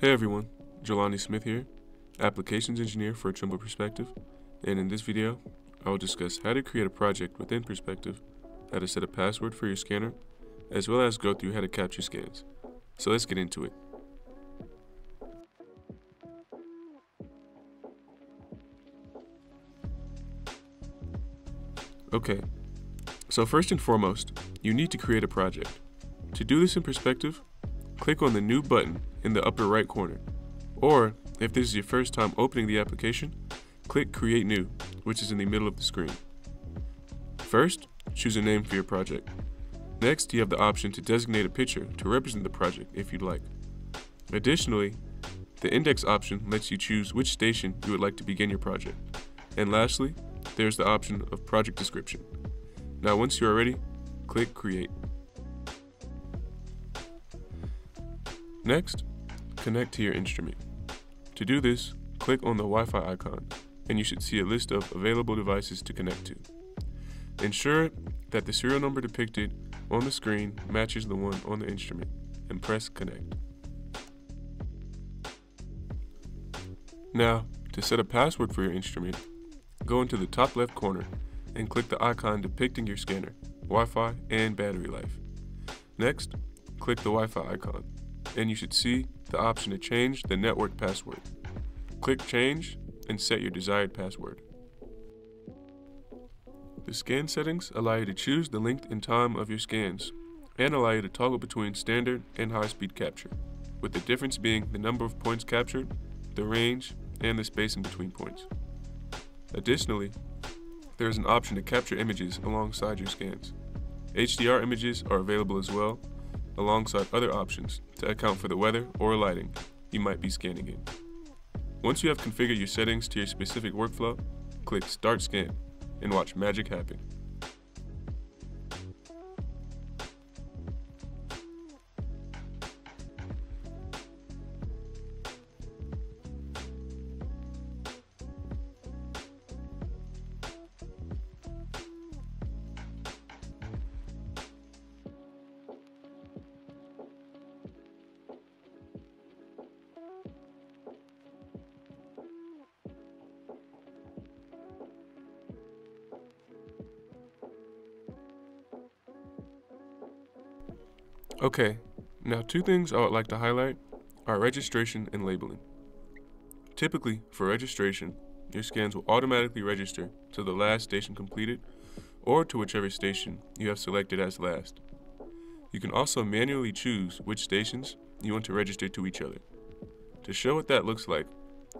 Hey everyone, Jelani Smith here, Applications Engineer for Trimble Perspective, and in this video, I will discuss how to create a project within Perspective, how to set a password for your scanner, as well as go through how to capture scans. So let's get into it. Okay, so first and foremost, you need to create a project. To do this in perspective, click on the New button in the upper right corner. Or, if this is your first time opening the application, click Create New, which is in the middle of the screen. First, choose a name for your project. Next, you have the option to designate a picture to represent the project if you'd like. Additionally, the index option lets you choose which station you would like to begin your project. And lastly, there's the option of project description. Now once you are ready, click Create. Next, connect to your instrument. To do this, click on the Wi-Fi icon, and you should see a list of available devices to connect to. Ensure that the serial number depicted on the screen matches the one on the instrument, and press Connect. Now, to set a password for your instrument, go into the top left corner and click the icon depicting your scanner, Wi-Fi, and battery life. Next, click the Wi-Fi icon, and you should see the option to change the network password. Click Change and set your desired password. The scan settings allow you to choose the length and time of your scans, and allow you to toggle between standard and high-speed capture, with the difference being the number of points captured, the range, and the spacing between points. Additionally, there is an option to capture images alongside your scans. HDR images are available as well, alongside other options to account for the weather or lighting you might be scanning in. Once you have configured your settings to your specific workflow, click Start Scan and watch magic happen. Okay, now two things I would like to highlight are registration and labeling. Typically, for registration, your scans will automatically register to the last station completed or to whichever station you have selected as last. You can also manually choose which stations you want to register to each other. To show what that looks like,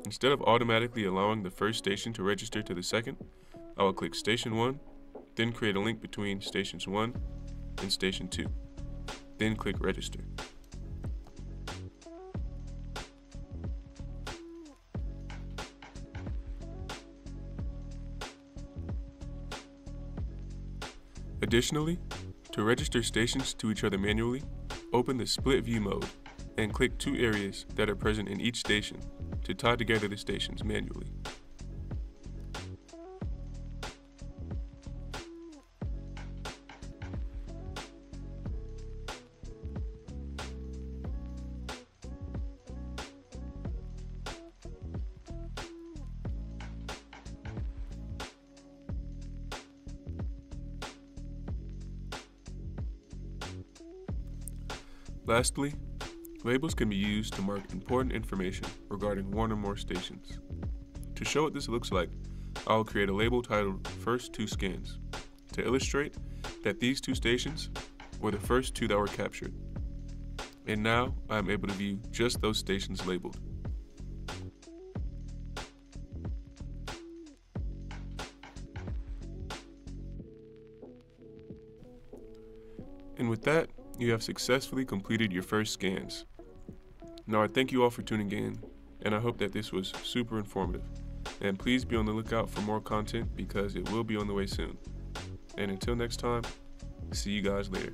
instead of automatically allowing the first station to register to the second, I will click Station 1, then create a link between Stations 1 and Station 2 then click register. Additionally, to register stations to each other manually, open the split view mode and click two areas that are present in each station to tie together the stations manually. Lastly, labels can be used to mark important information regarding one or more stations. To show what this looks like, I'll create a label titled First Two Scans to illustrate that these two stations were the first two that were captured. And now I'm able to view just those stations labeled. And with that, you have successfully completed your first scans. Now I thank you all for tuning in, and I hope that this was super informative. And please be on the lookout for more content because it will be on the way soon. And until next time, see you guys later.